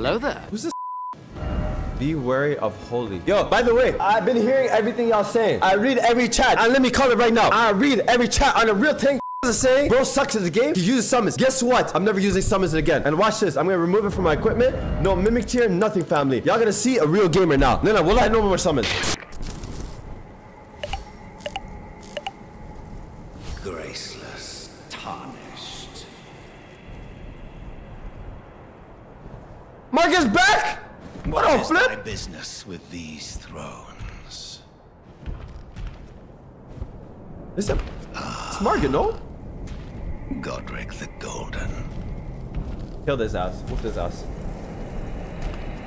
Hello there. Who's this? Be wary of holy. Yo, by the way, I've been hearing everything y'all saying. I read every chat. And let me call it right now. I read every chat on the real thing. Is saying, bro sucks at the game. He uses summons. Guess what? I'm never using summons again. And watch this. I'm gonna remove it from my equipment. No mimic tier, nothing, family. Y'all gonna see a real gamer now. No, no, we'll have no more summons. Graceless, tarnished. Mark is back. What a is my flip! business with these thrones? Is it? It's Margit, no? Godrick the Golden, Kill this ass. Whoop this ass.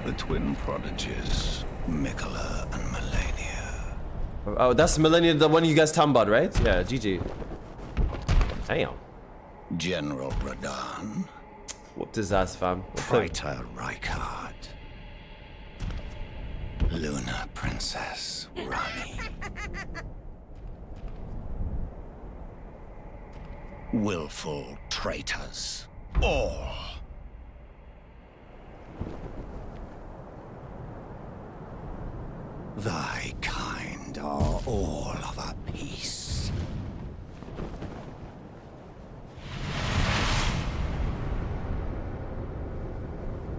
the twin prodigies, Miquella and Malenia. Oh, that's Millennium, the one you guys talking about, right? Yeah, GG. Damn. General Radahn, Whooped his ass, fam. Praetor Rykard, Luna Princess Ranni. Willful traitors, all. Thy kind are all of a piece.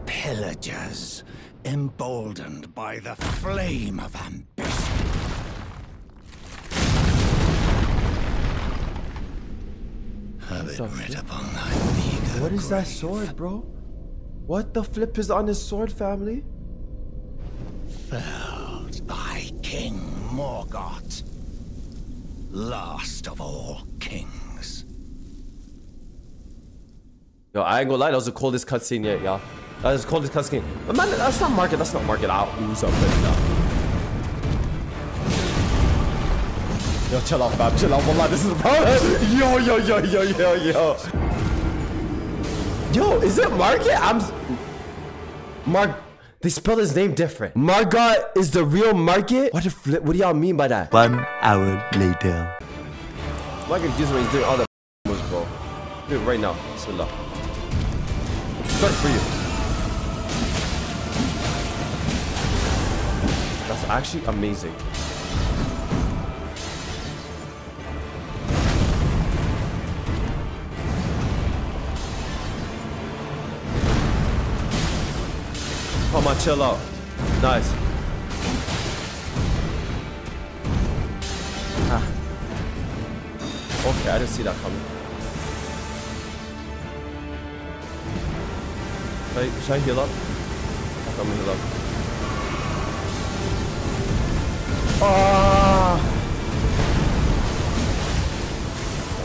Pillagers, emboldened by the flame of ambition. Have it writ upon thy meager What is that sword, bro? What the flip is on his sword, family? Felled by King Morgott, last of all kings. Yo, I ain't gonna lie, that was the coldest cutscene yet, y'all. That Uh, was the coldest cutscene. But man, that's not Margit, that's not Margit I out. up something now. Yo, chill out, fam, chill out. Wallah, this is problem. Yo, yo, yo, yo, yo, yo. Yo, is it Margit? I'm. Mark. They spelled his name different. Morgott is the real Margit? What, the flip? what do y'all mean by that? One hour later. Margit gives he's doing all the moves, bro. Do it right now. Bismillah. Start for you. Actually amazing. Come on, chill out. Nice. Ah. Okay, I didn't see that coming. Should I, should I heal up? I'm gonna heal up.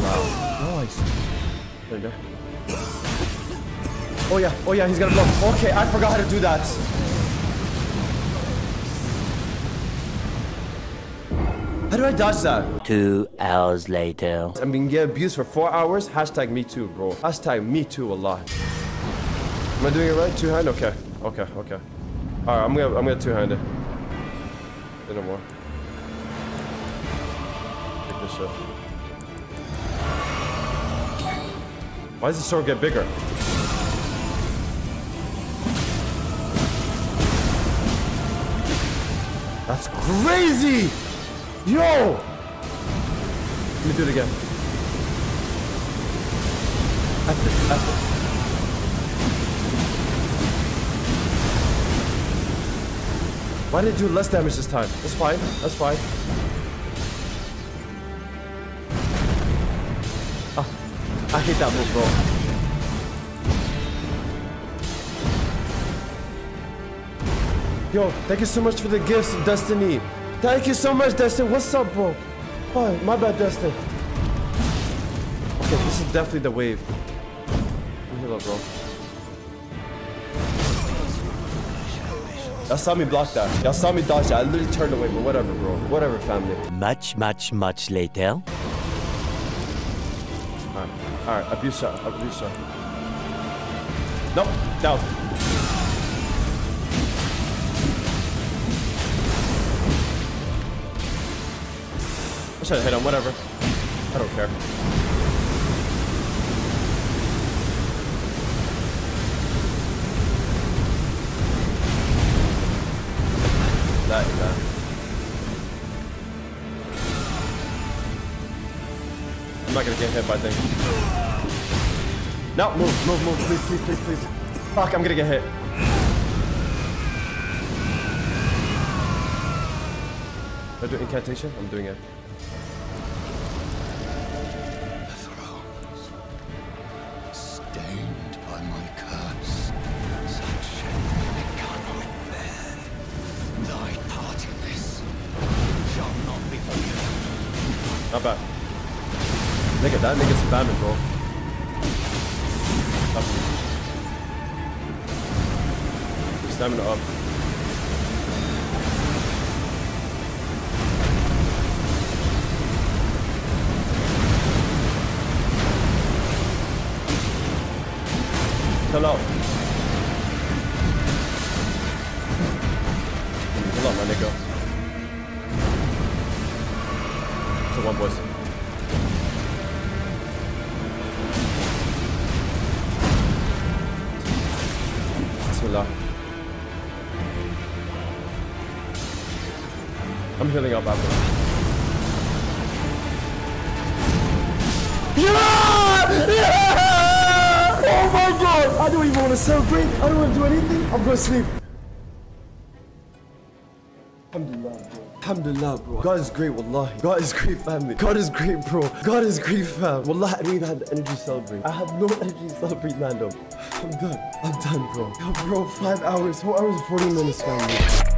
Wow. Nice. There you go. Oh yeah, oh yeah, he's gonna block. Okay, I forgot how to do that. How do I dodge that? Two hours later. I'm gonna get abused for four hours. Hashtag me too, bro. Hashtag me too a lot. Am I doing it right? Two hand? Okay. Okay, okay. Alright, I'm gonna I'm gonna two hand it. No more. Why does the sword get bigger? That's crazy! Yo! Let me do it again. Why did it do less damage this time? That's fine. That's fine. I hate that move, bro. Yo, thank you so much for the gifts, Destiny. Thank you so much, Destiny. What's up, bro? Oh, my bad, Destiny. Okay, this is definitely the wave. Heal up, bro. Y'all saw me block that. Y'all saw me dodge that. I literally turned away, but whatever, bro. Whatever, family. Much, much, much later. Alright. Abuse shot. Abuse shot. Nope. Down. I should have hit him. Whatever. I don't care. Hit by things. No, move, move, move, please, please, please, please. Fuck, I'm gonna get hit. Do I do incantation? I'm doing it. The thrones, stained by my curse, such shame cannot bear. Thy part in this shall not be bad. Nigga, that nigga's spamming, bro. Up. Stamina up. Chill out. Chill my nigga. So one boys. Bismillah. I'm healing up after. Yeah! Yeah! Oh my god! I don't even want to celebrate. I don't want to do anything. I'm going to sleep. Alhamdulillah, bro. God is great, wallahi. God is great, family. God is great, bro. God is great, fam. Wallahi, I don't even have the energy to celebrate. I have no energy to celebrate, Nando. I'm done. I'm done, bro. Yo, bro, five hours, four hours, 40 minutes, family.